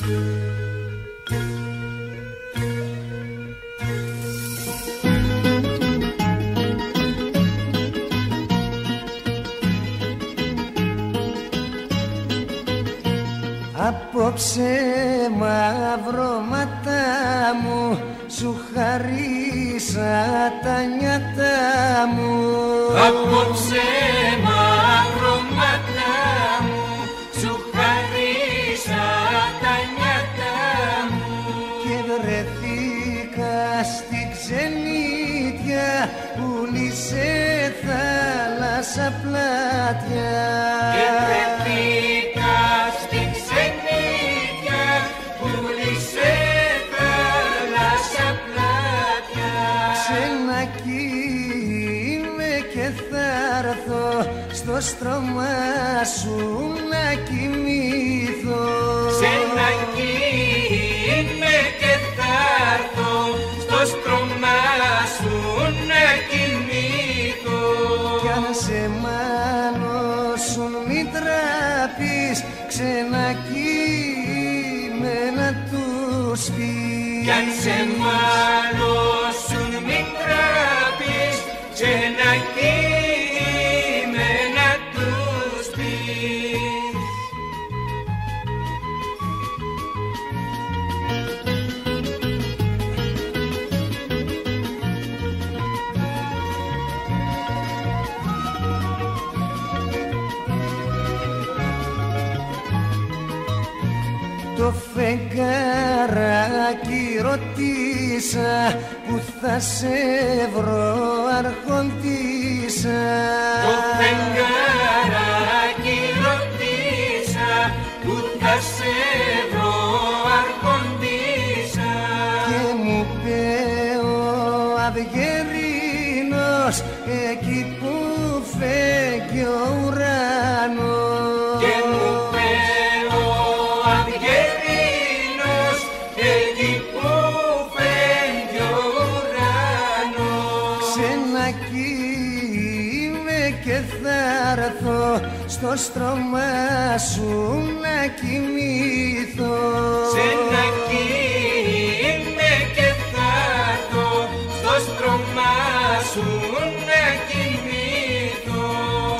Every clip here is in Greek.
Απόψε μαυρώματα μου σου χαρίσα τα νιάτα μου. Απόψε ξενίτια που λύσε θάλασσα πλάτια και βρεθήκα στη ξενίτια που λύσε θάλασσα πλάτια Ξενακί είμαι και θα έρθω στο στρώμα σου να κοιμηθώ. Σε ένα είμαι και ξενακείμενα τους πεις Κι αν σε Το φεγγαράκι ρωτήσα που θα σε βρω αρχοντήσα Το φεγγαράκι ρωτήσα που θα σε βρω αρχοντήσα και μου είπε ο Αυγερίνος εκεί που φέγγει ουρανός Ξενακείμαι και θα έρθω στο στρώμα σου να κοιμηθώ. Σε ένα είμαι και θα έρθω στο στρώμα σου να κοιμηθώ.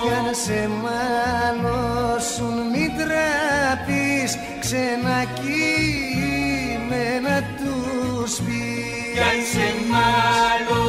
Κι αν σε μάνωσουν μη τραπείς ξενακείμενα τους πεις. Κι αν σε μάλωσουν